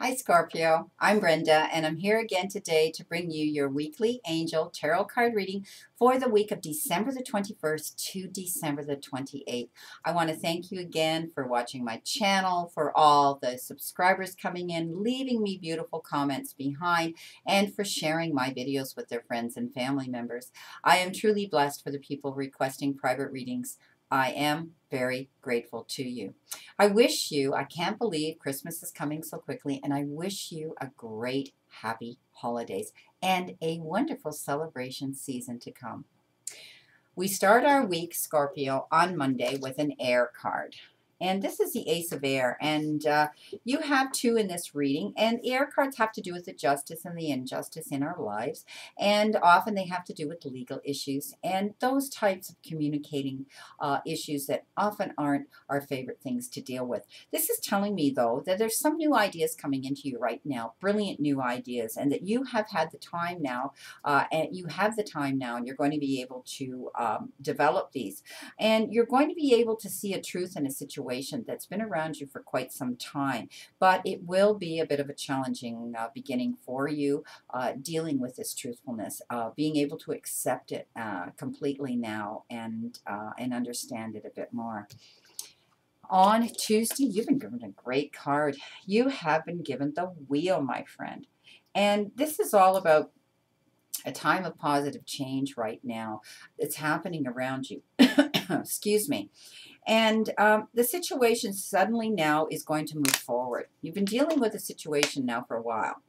Hi Scorpio, I'm Brenda and I'm here again today to bring you your weekly angel tarot card reading for the week of December the 21st to December the 28th. I want to thank you again for watching my channel, for all the subscribers coming in, leaving me beautiful comments behind, and for sharing my videos with their friends and family members. I am truly blessed for the people requesting private readings I am very grateful to you. I wish you, I can't believe Christmas is coming so quickly, and I wish you a great, happy holidays and a wonderful celebration season to come. We start our week, Scorpio, on Monday with an air card. And this is the Ace of Air. And uh, you have two in this reading. And air cards have to do with the justice and the injustice in our lives. And often they have to do with legal issues and those types of communicating uh, issues that often aren't our favorite things to deal with. This is telling me, though, that there's some new ideas coming into you right now, brilliant new ideas, and that you have had the time now, uh, and you have the time now, and you're going to be able to um, develop these. And you're going to be able to see a truth in a situation situation that's been around you for quite some time. But it will be a bit of a challenging uh, beginning for you uh, dealing with this truthfulness, uh, being able to accept it uh, completely now and, uh, and understand it a bit more. On Tuesday, you've been given a great card. You have been given the wheel, my friend. And this is all about a time of positive change right now. It's happening around you. Excuse me. And um, the situation suddenly now is going to move forward. You've been dealing with the situation now for a while.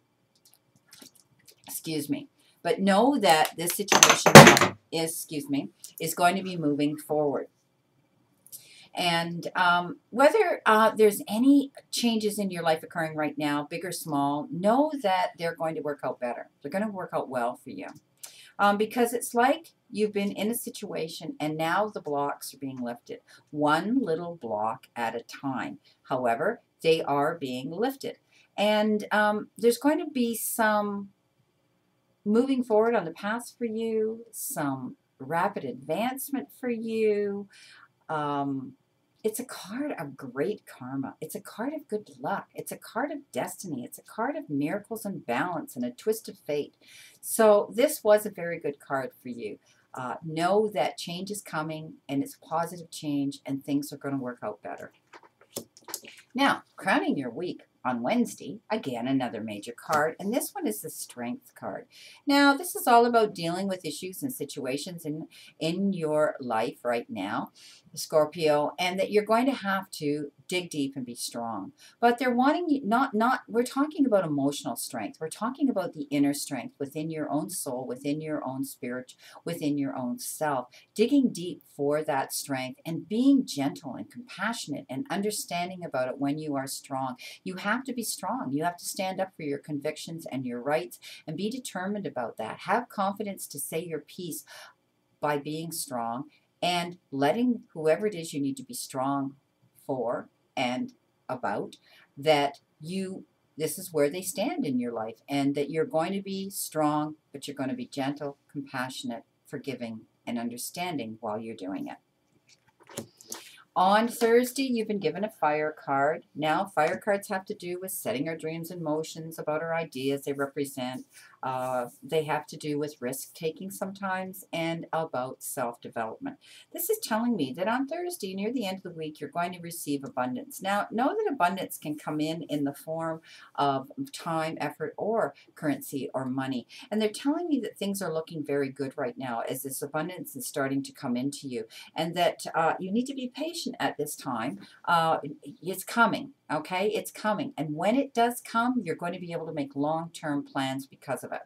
Excuse me. But know that this situation is, excuse me, is going to be moving forward. And um, whether uh, there's any changes in your life occurring right now, big or small, know that they're going to work out better. They're going to work out well for you. Um, because it's like you've been in a situation and now the blocks are being lifted, one little block at a time. However, they are being lifted. And um, there's going to be some moving forward on the path for you, some rapid advancement for you. Um, it's a card of great karma. It's a card of good luck. It's a card of destiny. It's a card of miracles and balance and a twist of fate. So this was a very good card for you. Uh, know that change is coming and it's positive change and things are going to work out better. Now, crowning your week on Wednesday, again, another major card, and this one is the Strength card. Now, this is all about dealing with issues and situations in, in your life right now, Scorpio, and that you're going to have to dig deep and be strong. But they're wanting you, not, not, we're talking about emotional strength. We're talking about the inner strength within your own soul, within your own spirit, within your own self. Digging deep for that strength and being gentle and compassionate and understanding about it when you are strong. You have have to be strong. You have to stand up for your convictions and your rights and be determined about that. Have confidence to say your piece by being strong and letting whoever it is you need to be strong for and about that you this is where they stand in your life and that you're going to be strong but you're going to be gentle compassionate forgiving and understanding while you're doing it on Thursday, you've been given a fire card. Now, fire cards have to do with setting our dreams in motions about our ideas they represent. Uh, they have to do with risk taking sometimes and about self development. This is telling me that on Thursday, near the end of the week, you're going to receive abundance. Now, know that abundance can come in in the form of time, effort, or currency or money. And they're telling me that things are looking very good right now as this abundance is starting to come into you, and that uh, you need to be patient at this time. Uh, it's coming. Okay, it's coming. And when it does come, you're going to be able to make long-term plans because of it.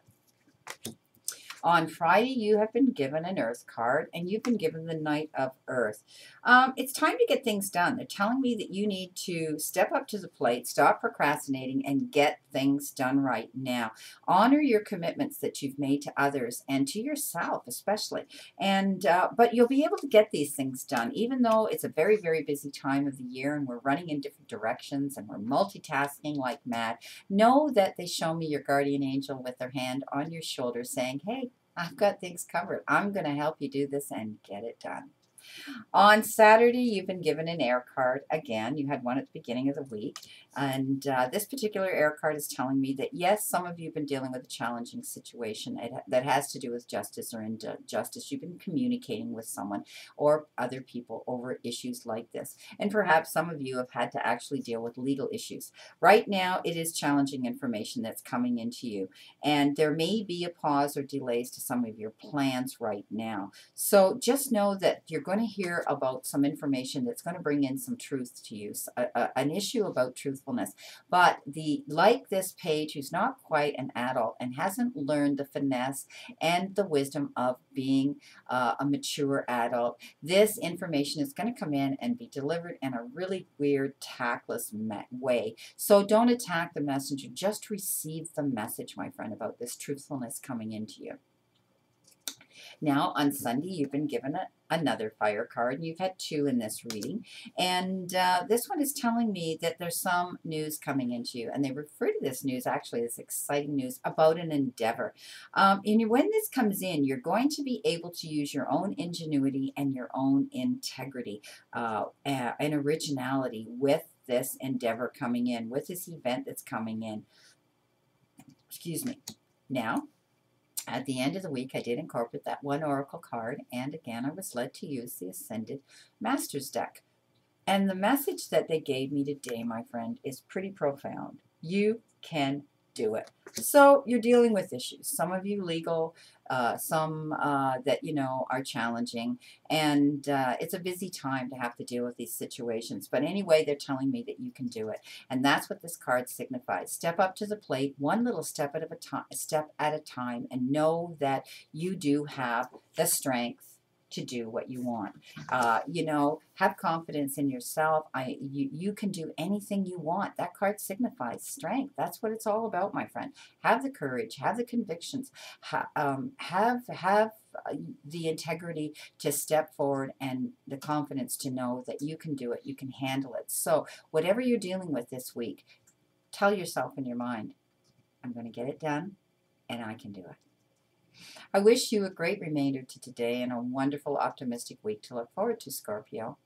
On Friday, you have been given an Earth card, and you've been given the Knight of Earth. Um, it's time to get things done. They're telling me that you need to step up to the plate, stop procrastinating, and get things done right now. Honor your commitments that you've made to others and to yourself, especially. And uh, but you'll be able to get these things done, even though it's a very, very busy time of the year, and we're running in different directions, and we're multitasking like mad. Know that they show me your guardian angel with their hand on your shoulder, saying, "Hey." I've got things covered. I'm going to help you do this and get it done. On Saturday, you've been given an air card. Again, you had one at the beginning of the week. And uh, this particular air card is telling me that, yes, some of you have been dealing with a challenging situation that has to do with justice or injustice. You've been communicating with someone or other people over issues like this. And perhaps some of you have had to actually deal with legal issues. Right now, it is challenging information that's coming into you. And there may be a pause or delays to some of your plans right now. So just know that you're going to hear about some information that's going to bring in some truth to you, an issue about truthfulness. But the like this page who's not quite an adult and hasn't learned the finesse and the wisdom of being uh, a mature adult, this information is going to come in and be delivered in a really weird, tactless way. So don't attack the messenger. Just receive the message, my friend, about this truthfulness coming into you. Now, on Sunday, you've been given a, another fire card. And you've had two in this reading. And uh, this one is telling me that there's some news coming into you. And they refer to this news, actually, this exciting news about an endeavor. Um, and when this comes in, you're going to be able to use your own ingenuity and your own integrity uh, and originality with this endeavor coming in, with this event that's coming in. Excuse me. Now, at the end of the week, I did incorporate that one Oracle card, and again, I was led to use the Ascended Masters deck. And the message that they gave me today, my friend, is pretty profound. You can do it. So you're dealing with issues. Some of you legal, uh, some uh, that you know are challenging, and uh, it's a busy time to have to deal with these situations. But anyway, they're telling me that you can do it, and that's what this card signifies. Step up to the plate, one little step at a time, step at a time, and know that you do have the strength to do what you want. Uh, you know, have confidence in yourself. I, you, you can do anything you want. That card signifies strength. That's what it's all about, my friend. Have the courage, have the convictions, ha, um, have have uh, the integrity to step forward and the confidence to know that you can do it, you can handle it. So, whatever you're dealing with this week, tell yourself in your mind, I'm going to get it done and I can do it. I wish you a great remainder to today and a wonderful, optimistic week to look forward to, Scorpio.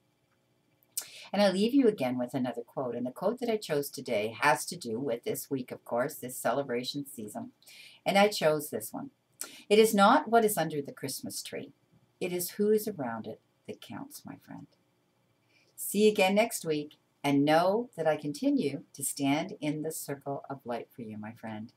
And I leave you again with another quote. And the quote that I chose today has to do with this week, of course, this celebration season. And I chose this one. It is not what is under the Christmas tree. It is who is around it that counts, my friend. See you again next week, and know that I continue to stand in the circle of light for you, my friend.